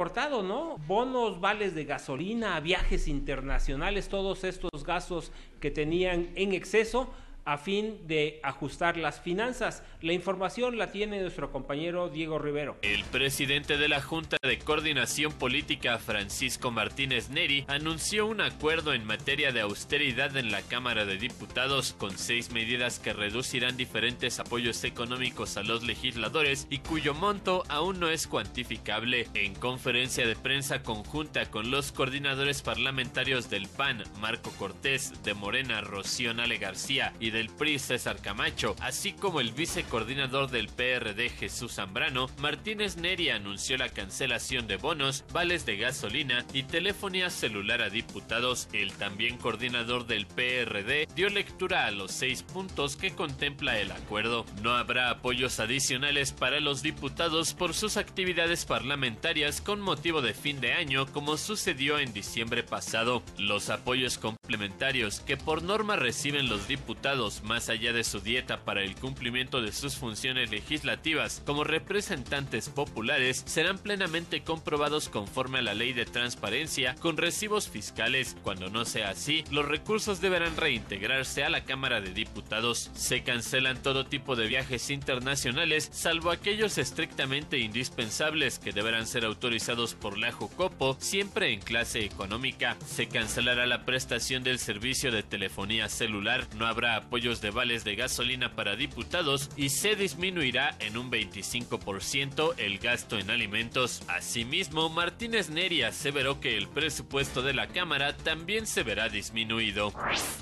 reportado, ¿no? Bonos, vales de gasolina, viajes internacionales, todos estos gastos que tenían en exceso a fin de ajustar las finanzas. La información la tiene nuestro compañero Diego Rivero. El presidente de la Junta de Coordinación Política, Francisco Martínez Neri, anunció un acuerdo en materia de austeridad en la Cámara de Diputados con seis medidas que reducirán diferentes apoyos económicos a los legisladores y cuyo monto aún no es cuantificable. En conferencia de prensa conjunta con los coordinadores parlamentarios del PAN, Marco Cortés, de Morena, Rocío Nale García y de del PRI César Camacho, así como el vicecoordinador del PRD Jesús Zambrano, Martínez Neri anunció la cancelación de bonos, vales de gasolina y telefonía celular a diputados. El también coordinador del PRD dio lectura a los seis puntos que contempla el acuerdo. No habrá apoyos adicionales para los diputados por sus actividades parlamentarias con motivo de fin de año como sucedió en diciembre pasado. Los apoyos complementarios que por norma reciben los diputados más allá de su dieta para el cumplimiento de sus funciones legislativas como representantes populares serán plenamente comprobados conforme a la ley de transparencia con recibos fiscales. Cuando no sea así, los recursos deberán reintegrarse a la Cámara de Diputados. Se cancelan todo tipo de viajes internacionales, salvo aquellos estrictamente indispensables que deberán ser autorizados por la Jocopo, siempre en clase económica. Se cancelará la prestación del servicio de telefonía celular, no habrá apoyo de vales de gasolina para diputados y se disminuirá en un 25% el gasto en alimentos. Asimismo, Martínez Neri aseveró que el presupuesto de la Cámara también se verá disminuido.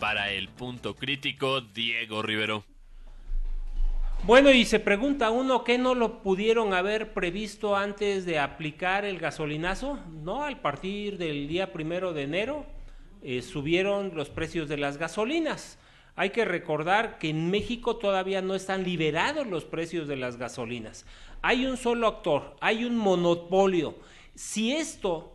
Para el punto crítico, Diego Rivero. Bueno, y se pregunta uno que no lo pudieron haber previsto antes de aplicar el gasolinazo, ¿no? Al partir del día primero de enero eh, subieron los precios de las gasolinas. Hay que recordar que en México todavía no están liberados los precios de las gasolinas. Hay un solo actor, hay un monopolio. Si esto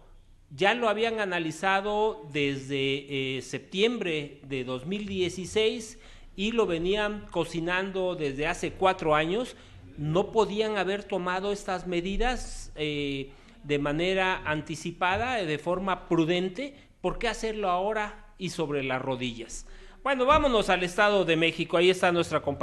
ya lo habían analizado desde eh, septiembre de 2016 y lo venían cocinando desde hace cuatro años, no podían haber tomado estas medidas eh, de manera anticipada, de forma prudente. ¿Por qué hacerlo ahora y sobre las rodillas? Bueno, vámonos al Estado de México. Ahí está nuestra compañera.